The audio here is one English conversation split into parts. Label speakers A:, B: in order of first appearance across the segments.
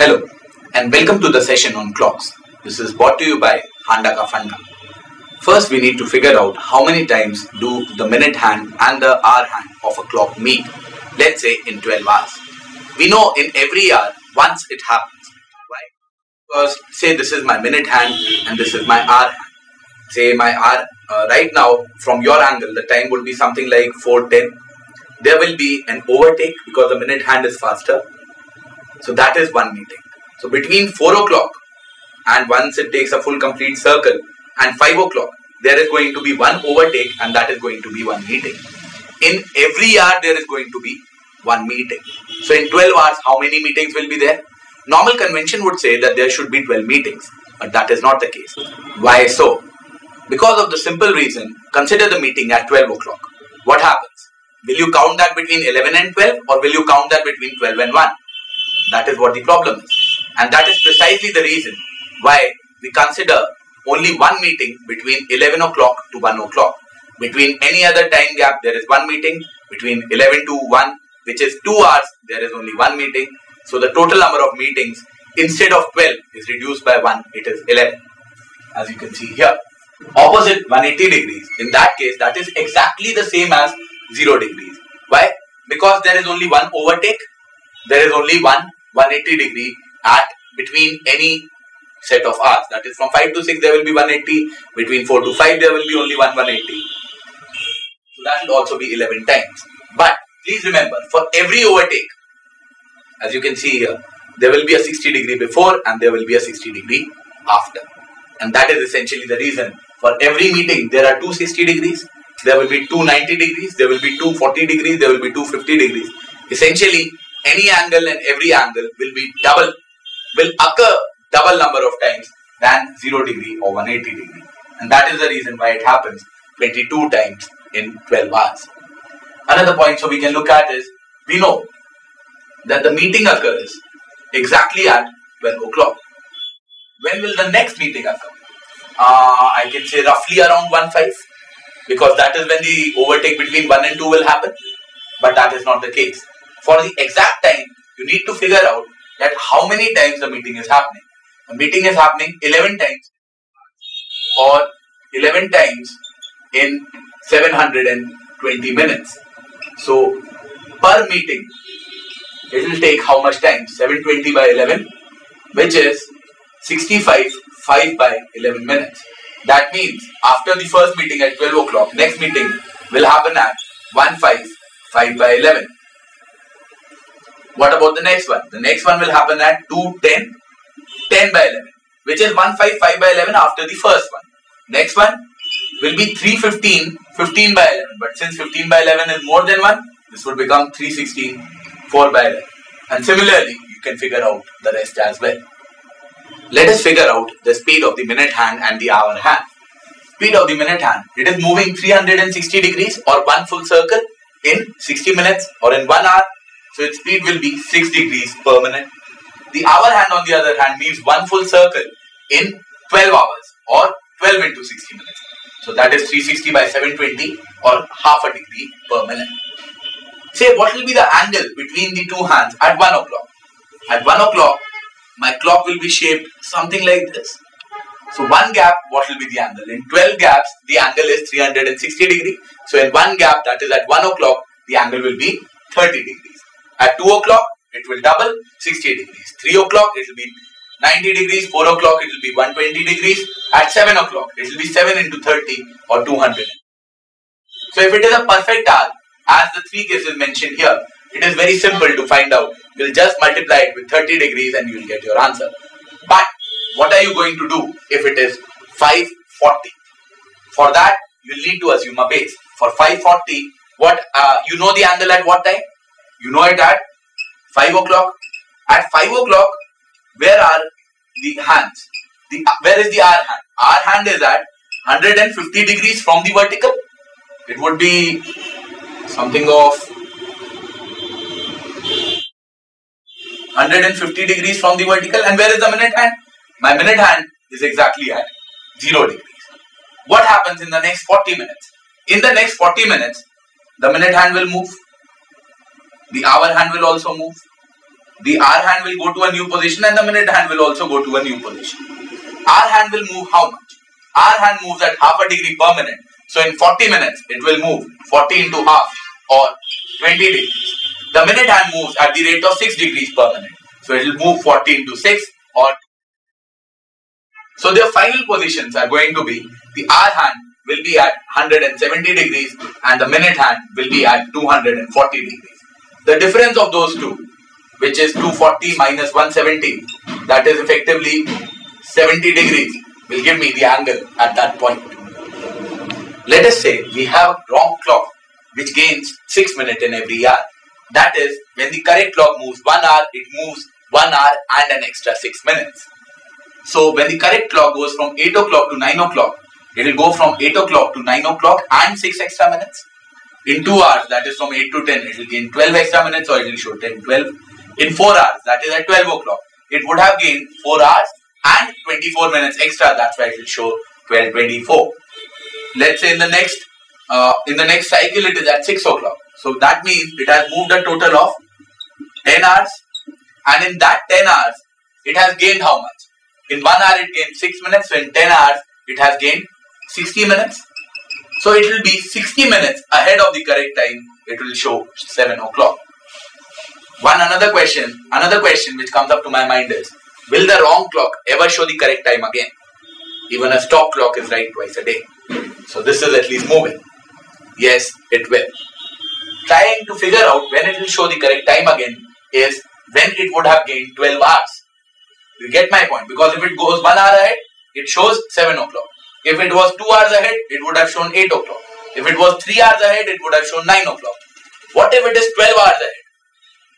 A: Hello and welcome to the session on clocks. This is brought to you by Handa Ka Funda. First we need to figure out how many times do the minute hand and the hour hand of a clock meet. Let's say in 12 hours. We know in every hour once it happens. Why? Because say this is my minute hand and this is my hour hand. Say my hour uh, right now from your angle the time would be something like 410. There will be an overtake because the minute hand is faster. So that is one meeting. So between 4 o'clock and once it takes a full complete circle and 5 o'clock there is going to be one overtake and that is going to be one meeting. In every hour there is going to be one meeting. So in 12 hours how many meetings will be there? Normal convention would say that there should be 12 meetings but that is not the case. Why so? Because of the simple reason, consider the meeting at 12 o'clock. What happens? Will you count that between 11 and 12 or will you count that between 12 and 1? That is what the problem is. And that is precisely the reason why we consider only one meeting between 11 o'clock to 1 o'clock. Between any other time gap, there is one meeting. Between 11 to 1, which is 2 hours, there is only one meeting. So the total number of meetings instead of 12 is reduced by 1, it is 11. As you can see here. Opposite 180 degrees, in that case, that is exactly the same as 0 degrees. Why? Because there is only one overtake, there is only one 180 degree at between any set of hours. That is from 5 to 6 there will be 180, between 4 to 5 there will be only one 180. So that will also be 11 times. But please remember, for every overtake, as you can see here, there will be a 60 degree before and there will be a 60 degree after. And that is essentially the reason. For every meeting, there are 260 degrees, there will be 290 degrees, there will be 240 degrees, there will be 250 degrees. Essentially, any angle and every angle will be double, will occur double number of times than 0 degree or 180 degree. And that is the reason why it happens 22 times in 12 hours. Another point so we can look at is, we know that the meeting occurs exactly at 12 o'clock. When will the next meeting occur? Uh, I can say roughly around 1 5 because that is when the overtake between 1 and 2 will happen. But that is not the case. For the exact time, you need to figure out that how many times the meeting is happening. The meeting is happening 11 times or 11 times in 720 minutes. So per meeting, it will take how much time? 720 by 11, which is 65 5 by 11 minutes. That means after the first meeting at 12 o'clock, next meeting will happen at 1 5 5 by 11. What about the next one? The next one will happen at 2 10 10 by 11, which is 1 5 5 by 11 after the first one. Next one will be 3, 15 15 by 11, but since 15 by 11 is more than 1, this would become 316 4 by 11. And similarly, you can figure out the rest as well. Let us figure out the speed of the minute hand and the hour hand. Speed of the minute hand, it is moving 360 degrees or one full circle in 60 minutes or in 1 hour. So its speed will be 6 degrees per minute. The hour hand on the other hand means one full circle in 12 hours or 12 into 60 minutes. So that is 360 by 720 or half a degree per minute. Say what will be the angle between the two hands at 1 o'clock. At 1 o'clock, my clock will be shaped something like this. So one gap, what will be the angle? In 12 gaps, the angle is 360 degree. So in one gap, that is at 1 o'clock, the angle will be 30 degrees. At 2 o'clock, it will double 60 degrees. 3 o'clock, it will be 90 degrees. 4 o'clock, it will be 120 degrees. At 7 o'clock, it will be 7 into 30 or 200. So if it is a perfect hour, as the three cases mentioned here, it is very simple to find out. You'll just multiply it with 30 degrees and you will get your answer. But what are you going to do if it is 540? For that, you'll need to assume a base. For 540, what uh, you know the angle at what time? You know it at 5 o'clock. At 5 o'clock, where are the hands? The, where is the R hand? R hand is at 150 degrees from the vertical. It would be something of 150 degrees from the vertical. And where is the minute hand? My minute hand is exactly at 0 degrees. What happens in the next 40 minutes? In the next 40 minutes, the minute hand will move. The hour hand will also move. the hour hand will go to a new position and the minute hand will also go to a new position. Hour hand will move how much? Hour hand moves at half a degree per minute. So in 40 minutes, it will move 40 into half or 20 degrees. The minute hand moves at the rate of 6 degrees per minute. So it will move 40 into 6 or so their final positions are going to be the hour hand will be at 170 degrees and the minute hand will be at 240 degrees. The difference of those two, which is 240 minus 170, that is effectively 70 degrees, will give me the angle at that point. Let us say we have wrong clock which gains 6 minutes in every hour. That is, when the correct clock moves 1 hour, it moves 1 hour and an extra 6 minutes. So when the correct clock goes from 8 o'clock to 9 o'clock, it will go from 8 o'clock to 9 o'clock and 6 extra minutes. In 2 hours, that is from 8 to 10, it will gain 12 extra minutes or it will show 10, 12. In 4 hours, that is at 12 o'clock, it would have gained 4 hours and 24 minutes extra, that's why it will show 12, 24. Let's say in the next uh, in the next cycle it is at 6 o'clock. So that means it has moved a total of 10 hours and in that 10 hours it has gained how much? In 1 hour it gained 6 minutes, so in 10 hours it has gained 60 minutes. So it will be 60 minutes ahead of the correct time. It will show 7 o'clock. One another question, another question which comes up to my mind is, will the wrong clock ever show the correct time again? Even a stop clock is right twice a day. So this is at least moving. Yes, it will. Trying to figure out when it will show the correct time again is when it would have gained 12 hours. You get my point? Because if it goes 1 hour ahead, it shows 7 o'clock. If it was 2 hours ahead, it would have shown 8 o'clock. If it was 3 hours ahead, it would have shown 9 o'clock. What if it is 12 hours ahead?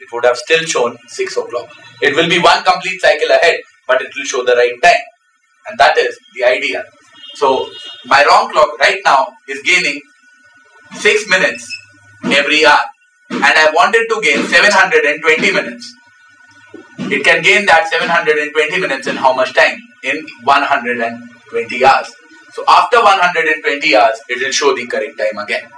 A: It would have still shown 6 o'clock. It will be one complete cycle ahead, but it will show the right time. And that is the idea. So, my wrong clock right now is gaining 6 minutes every hour. And I wanted to gain 720 minutes. It can gain that 720 minutes in how much time? In 120 hours. So after 120 hours, it will show the correct time again.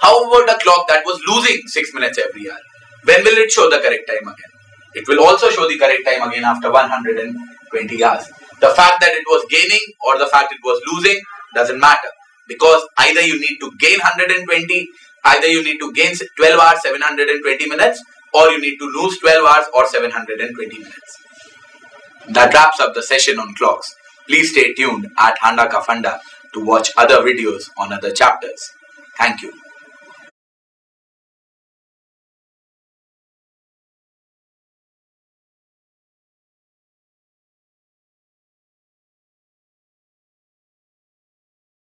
A: How about a clock that was losing 6 minutes every hour? When will it show the correct time again? It will also show the correct time again after 120 hours. The fact that it was gaining or the fact it was losing doesn't matter because either you need to gain 120, either you need to gain 12 hours 720 minutes or you need to lose 12 hours or 720 minutes. That wraps up the session on clocks. Please stay tuned at Handa Ka Funda to watch other videos on other chapters. Thank you.